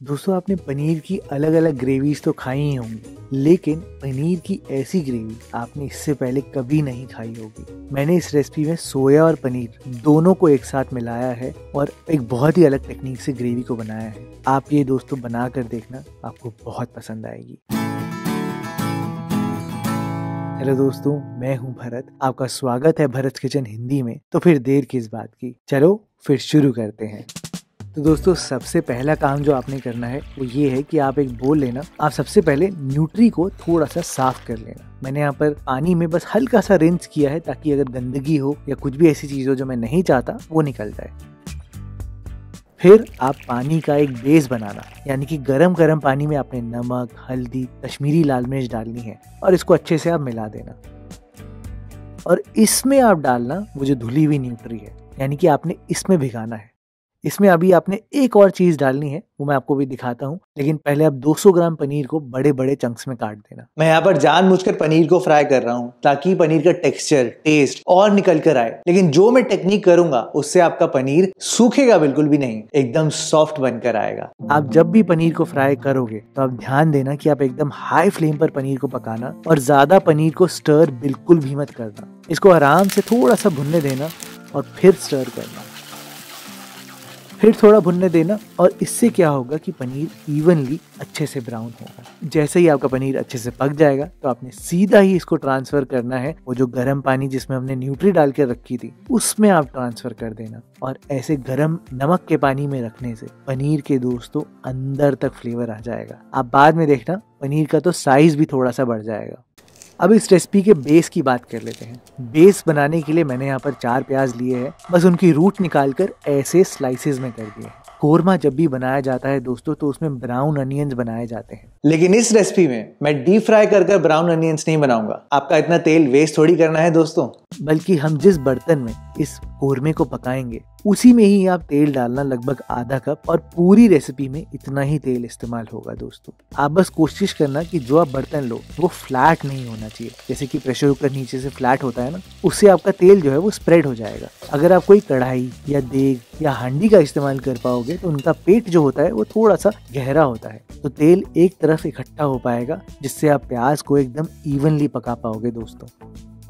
दोस्तों, आपने पनीर की अलग अलग ग्रेवीज तो खाई ही होंगी, लेकिन पनीर की ऐसी ग्रेवी आपने इससे पहले कभी नहीं खाई होगी। मैंने इस रेसिपी में सोया और पनीर दोनों को एक साथ मिलाया है और एक बहुत ही अलग टेक्निक से ग्रेवी को बनाया है। आप ये दोस्तों बना कर देखना, आपको बहुत पसंद आएगी। हेलो दोस्तों, मैं हूँ भरत। आपका स्वागत है भरत किचन हिंदी में। तो फिर देर किस बात की? चलो, फिर शुरू करते हैं। तो दोस्तों, सबसे पहला काम जो आपने करना है, वो ये है कि आप एक बोल लेना। आप सबसे पहले न्यूट्री को थोड़ा सा साफ़ कर लेना। मैंने यहाँ पर पानी में बस हल्का सा रिंस किया है, ताकि अगर गंदगी हो या कुछ भी ऐसी चीज़ हो जो मैं नहीं चाहता, वो निकल जाए। फिर आप पानी का एक बेस बनाना, यानी कि गरम गरम पानी में आपने नमक, हल्दी, कश्मीरी लाल मिर्च डालनी है, और इसको अच्छे से आप मिला देना। और इसमें आप डालना वो जो धुली हुई न्यूट्री है, यानी कि आपने इसमें भिगाना है। इसमें अभी आपने एक और चीज़ डालनी है वो मैं आपको भी दिखाता हूँ। लेकिन पहले आप 200 ग्राम पनीर को बड़े बड़े चंक्स में काट देना। मैं यहाँ पर जानबूझकर पनीर को फ्राई कर रहा हूँ ताकि पनीर का टेक्सचर टेस्ट और निकल कर आए। लेकिन जो मैं टेक्निक करूँगा उससे आपका पनीर सूखेगा बिल्कुल भी नहीं एकदम सॉफ्ट बनकर आएगा। आप जब भी पनीर को फ्राई करोगे तो आप ध्यान देना की आप एकदम हाई फ्लेम पर पनीर को पकाना और ज़्यादा पनीर को स्टर बिल्कुल भी मत करना। इसको आराम से थोड़ा सा भुनने देना और फिर स्टर करना। फिर थोड़ा भुनने देना और इससे क्या होगा कि पनीर इवनली अच्छे से ब्राउन होगा। जैसे ही आपका पनीर अच्छे से पक जाएगा तो आपने सीधा ही इसको ट्रांसफ़र करना है। वो जो गर्म पानी जिसमें हमने न्यूट्री डाल के रखी थी, उसमें आप ट्रांसफ़र कर देना। और ऐसे गर्म नमक के पानी में रखने से पनीर के दोस्तों अंदर तक फ्लेवर आ जाएगा। आप बाद में देखना, पनीर का तो साइज़ भी थोड़ा सा बढ़ जाएगा। अब इस रेसिपी के बेस की बात कर लेते हैं। बेस बनाने के लिए मैंने यहाँ पर चार प्याज लिए हैं। बस उनकी रूट निकाल कर ऐसे स्लाइसेस में कर दिए कोरमा जब भी बनाया जाता है दोस्तों तो उसमें ब्राउन अनियंस बनाए जाते हैं। लेकिन इस रेसिपी में मैं डीप फ्राई कर ब्राउन अनियंस नहीं बनाऊँगा। आपका इतना तेल वेस्ट थोड़ी करना है दोस्तों। बल्कि हम जिस बर्तन में, इस कोरमे को पकाएँगे, उसी में ही आप तेल डालना लगभग आधा कप और पूरी रेसिपी में इतना ही तेल इस्तेमाल होगा दोस्तों। आप बस कोशिश करना कि जो आप बर्तन लो, वो फ्लैट नहीं होना चाहिए। जैसे कि प्रेशर कुकर नीचे से फ्लैट होता है ना, उससे आपका तेल जो है वो स्प्रेड हो जाएगा। अगर आप कोई कढ़ाई या देग या हांडी का इस्तेमाल कर पाओगे तो उनका पेट जो होता है, वो थोड़ा सा गहरा होता है। तो तेल एक तरफ़ इकट्ठा हो पाएगा, जिससे आप प्याज को एकदम इवनली पका पाओगे दोस्तों।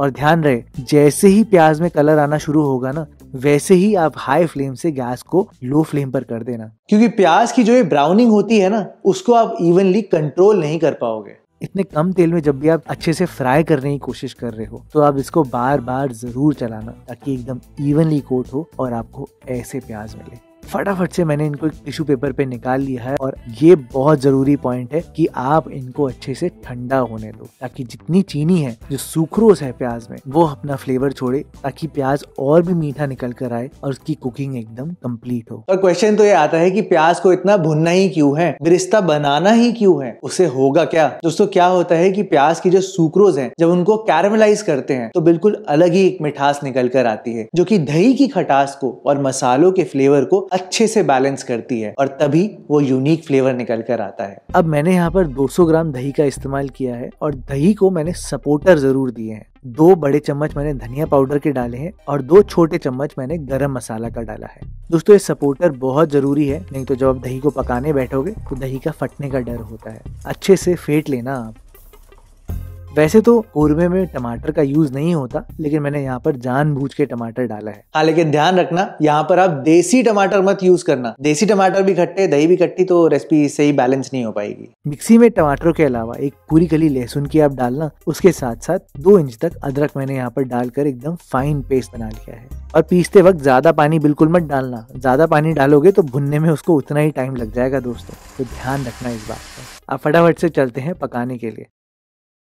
और ध्यान रहे जैसे ही प्याज में कलर आना शुरू होगा ना वैसे ही आप हाई फ्लेम से गैस को लो फ्लेम पर कर देना। क्योंकि प्याज की जो ये ब्राउनिंग होती है ना उसको आप इवनली कंट्रोल नहीं कर पाओगे। इतने कम तेल में जब भी आप अच्छे से फ्राई करने की कोशिश कर रहे हो तो आप इसको बार बार ज़रूर चलाना ताकि एकदम इवनली कोट हो और आपको ऐसे प्याज मिले। फटाफट से मैंने इनको टिश्यू पेपर पे निकाल लिया है और ये बहुत ज़रूरी पॉइंट है कि आप इनको अच्छे से ठंडा होने दो, ताकि जितनी चीनी है, जो सुक्रोस है प्याज में, वो अपना फ्लेवर छोड़े, ताकि प्याज और भी मीठा निकल कर आए और उसकी कुकिंग एकदम कंप्लीट हो। और क्वेश्चन तो ये आता है कि प्याज को इतना भुनना ही क्यों है? बिरिस्ता बनाना ही क्यों है? उसे होगा क्या? दोस्तों, क्या होता है कि प्याज की जो सुक्रोज है, जब उनको कैरमलाइज करते हैं तो बिल्कुल अलग ही एक मिठास निकल कर आती है, जो की दही की खटास को और मसालों के फ्लेवर को अच्छे से बैलेंस करती है और तभी वो यूनिक फ्लेवर निकल कर आता है। अब मैंने यहाँ पर 200 ग्राम दही का इस्तेमाल किया है और दही को मैंने सपोर्टर ज़रूर दिए हैं। दो बड़े चम्मच मैंने धनिया पाउडर के डाले हैं और दो छोटे चम्मच मैंने गरम मसाला का डाला है। दोस्तों, ये सपोर्टर बहुत ज़रूरी है, नहीं तो जब आप दही को पकाने बैठोगे तो दही का फटने का डर होता है। अच्छे से फेंट लेना आप। वैसे तो कौरमे में टमाटर का यूज़ नहीं होता लेकिन मैंने यहाँ पर जानबूझ के टमाटर डाला है। हाँ लेकिन ध्यान रखना यहाँ पर आप देसी टमाटर मत यूज़ करना। देसी टमाटर भी खट्टे दही भी खट्टी तो रेसिपी सही बैलेंस नहीं हो पाएगी। मिक्सी में टमाटरों के अलावा एक पूरी कली लहसुन की आप डालना उसके साथ साथ दो इंच तक अदरक मैंने यहाँ पर डालकर एकदम फाइन पेस्ट बना लिया है। और पीसते वक्त ज़्यादा पानी बिल्कुल मत डालना। ज़्यादा पानी डालोगे तो भुनने में उसको उतना ही टाइम लग जाएगा दोस्तों। तो ध्यान रखना इस बात का आप फटाफट से चलते हैं पकाने के लिए।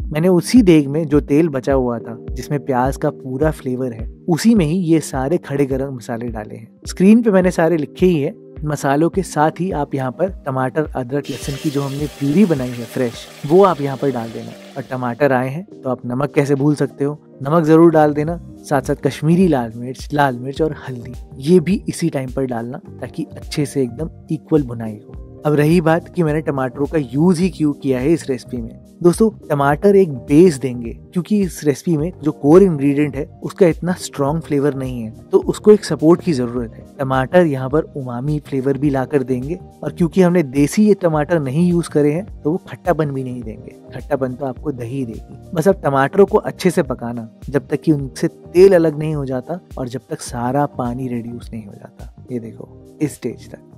मैंने उसी देग में जो तेल बचा हुआ था, जिसमें प्याज का पूरा फ्लेवर है, उसी में ही ये सारे खड़े गरम मसाले डाले हैं। स्क्रीन पे मैंने सारे लिखे ही है। मसालों के साथ ही आप यहाँ पर टमाटर, अदरक, लहसुन की जो हमने प्यूरी बनाई है फ्रेश, वो आप यहाँ पर डाल देना। और टमाटर आए हैं तो आप नमक कैसे भूल सकते हो? नमक ज़रूर डाल देना साथ साथ कश्मीरी लाल मिर्च लाल मिर्च और हल्दी, ये भी इसी टाइम पर डालना, ताकि अच्छे से एकदम इक्वल बुनाई हो। अब रही बात कि मैंने टमाटरों का यूज़ ही क्यों किया है इस रेसिपी में? दोस्तों, टमाटर एक बेस देंगे, क्योंकि इस रेसिपी में जो कोर इंग्रेडिएंट है, उसका इतना स्ट्रॉन्ग फ्लेवर नहीं है। तो उसको एक सपोर्ट की ज़रूरत है। टमाटर यहाँ पर उमामी फ्लेवर भी ला कर देंगे, और क्योंकि हमने देसी ये टमाटर नहीं यूज़ करे हैं तो वो खट्टापन भी नहीं देंगे। खट्टापन तो आपको दही देगी। बस अब टमाटरों को अच्छे से पकाना, जब तक कि उनसे तेल अलग नहीं हो जाता, और जब तक सारा पानी रिड्यूस नहीं हो जाता। ये देखो, इस स्टेज तक।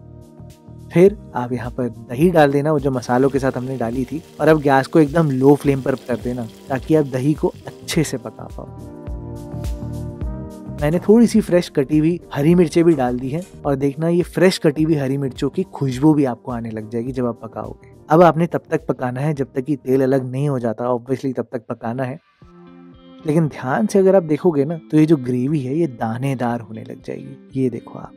फिर आप यहाँ पर दही डाल देना, वो जो मसालों के साथ हमने डाली थी, और अब गैस को एकदम लो फ्लेम पर कर देना, ताकि आप दही को अच्छे से पका पाओ। मैंने थोड़ी सी फ्रेश कटी हुई हरी मिर्चें भी डाल दी हैं, और देखना ये फ्रेश कटी हुई हरी मिर्चों की खुशबू भी आपको आने लग जाएगी जब आप पकाओगे। अब आपने तब तक पकाना है जब तक कि तेल अलग नहीं हो जाता ऑब्वियसली तब तक पकाना है। लेकिन ध्यान से अगर आप देखोगे ना तो ये जो ग्रेवी है, ये दानेदार होने लग जाएगी। ये देखो आप।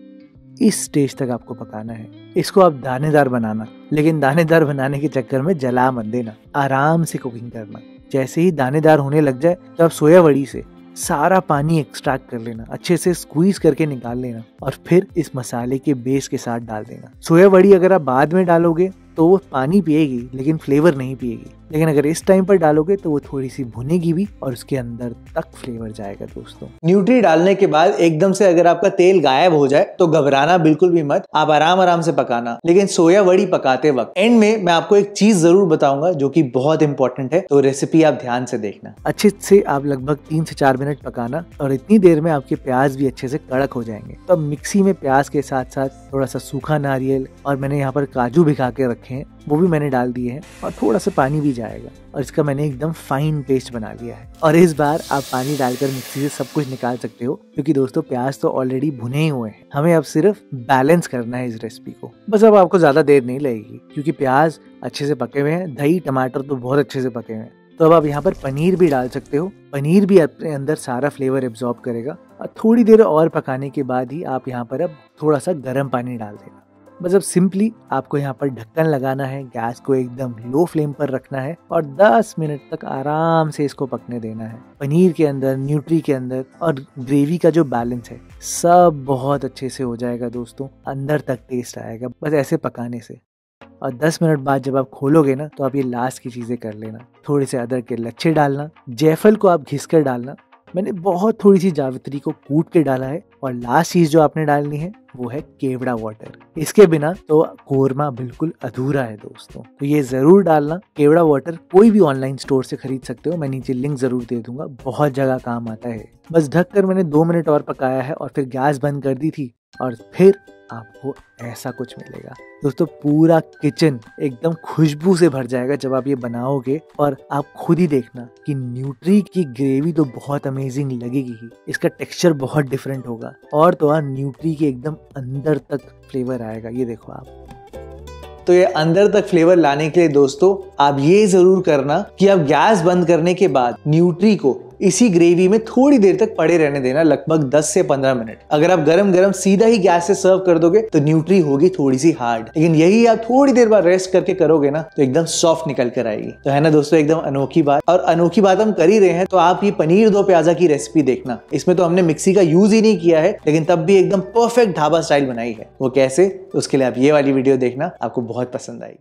इस स्टेज तक आपको पकाना है। इसको आप दानेदार बनाना, लेकिन दानेदार बनाने के चक्कर में जला मत देना। आराम से कुकिंग करना। जैसे ही दानेदार होने लग जाए तो आप सोया वड़ी से सारा पानी एक्सट्रैक्ट कर लेना। अच्छे से स्क्वीज करके निकाल लेना और फिर इस मसाले के बेस के साथ डाल देना। सोया वड़ी अगर आप बाद में डालोगे तो वो पानी पिएगी, लेकिन फ्लेवर नहीं पिएगी। लेकिन अगर इस टाइम पर डालोगे तो वो थोड़ी सी भुनेगी भी और उसके अंदर तक फ्लेवर जाएगा दोस्तों। न्यूट्री डालने के बाद एकदम से अगर आपका तेल गायब हो जाए तो घबराना बिल्कुल भी मत। आप आराम आराम से पकाना। लेकिन सोया वड़ी पकाते वक्त। एंड में मैं आपको एक चीज़ ज़रूर बताऊँगा जो की बहुत इंपॉर्टेंट है। तो रेसिपी आप ध्यान से देखना। अच्छे से आप लगभग तीन से चार मिनट पकाना और इतनी देर में आपके प्याज भी अच्छे से कड़क हो जाएँगे। तो मिक्सी में प्याज के साथ साथ थोड़ा सा सूखा नारियल और मैंने यहाँ पर काजू भिगा के रखे हैं। वो भी मैंने डाल दिए हैं और थोड़ा सा पानी भी जाएगा और इसका मैंने एकदम फाइन पेस्ट बना लिया है। और इस बार आप पानी डालकर मिक्सी से सब कुछ निकाल सकते हो, क्योंकि दोस्तों प्याज तो ऑलरेडी भुने ही हुए हैं। हमें अब सिर्फ़ बैलेंस करना है इस रेसिपी को। बस अब आपको ज़्यादा देर नहीं लगेगी, क्योंकि प्याज अच्छे से पके हुए हैं, दही, टमाटर तो बहुत अच्छे से पके हुए हैं। तो अब आप यहाँ पर पनीर भी डाल सकते हो। पनीर भी अपने अंदर सारा फ्लेवर एब्जॉर्ब करेगा और थोड़ी देर और पकाने के बाद ही आप यहाँ पर अब थोड़ा सा गर्म पानी डाल देना। अब सिंपली आपको यहाँ पर ढक्कन लगाना है, गैस को एकदम लो फ्लेम पर रखना है और 10 मिनट तक आराम से इसको पकने देना है। पनीर के अंदर, न्यूट्री के अंदर और ग्रेवी का जो बैलेंस है, सब बहुत अच्छे से हो जाएगा दोस्तों। अंदर तक टेस्ट आएगा, बस ऐसे पकाने से। और 10 मिनट बाद जब आप खोलोगे ना तो आप ये लास्ट की चीज़ें कर लेना। थोड़े से अदरक के लच्छे डालना जयफल को आप घिस कर डालना मैंने बहुत थोड़ी सी जावित्री को कूट के डाला है और लास्ट चीज़ जो आपने डालनी है, वो है केवड़ा वाटर इसके बिना तो कोरमा बिल्कुल अधूरा है दोस्तों। तो ये ज़रूर डालना। केवड़ा वाटर कोई भी ऑनलाइन स्टोर से खरीद सकते हो। मैं नीचे लिंक ज़रूर दे दूँगा। बहुत जगह काम आता है। बस ढक कर मैंने दो मिनट और पकाया है और फिर गैस बंद कर दी थी और फिर आपको ऐसा कुछ मिलेगा। दोस्तों, पूरा किचन एकदम खुशबू से भर जाएगा जब आप ये बनाओगे और आप खुद ही देखना कि न्यूट्री की ग्रेवी तो बहुत अमेजिंग लगेगी ही। इसका टेक्सचर बहुत डिफरेंट होगा और तो और न्यूट्री के एकदम अंदर तक फ्लेवर आएगा, ये देखो आप। तो ये अंदर तक फ्लेवर लाने के लिए दोस्तों, आप ये ज़रूर करना कि आप गैस बंद करने के बाद न्यूट्री को इसी ग्रेवी में थोड़ी देर तक पड़े रहने देना, लगभग 10 से 15 मिनट। अगर आप गरम गरम सीधा ही गैस से सर्व कर दोगे तो न्यूट्री होगी थोड़ी सी हार्ड लेकिन यही आप थोड़ी देर बाद रेस्ट करके करोगे ना तो एकदम सॉफ्ट निकल कर आएगी। तो है ना दोस्तों, एकदम अनोखी बात। और अनोखी बात हम कर ही रहे हैं तो आप ये पनीर दो प्याजा की रेसिपी देखना। इसमें तो हमने मिक्सी का यूज़ ही नहीं किया है, लेकिन तब भी एकदम परफेक्ट ढाबा स्टाइल बनाई है। वो कैसे? उसके लिए आप ये वाली वीडियो देखना, आपको बहुत पसंद आएगी।